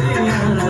लगे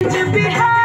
to be happy.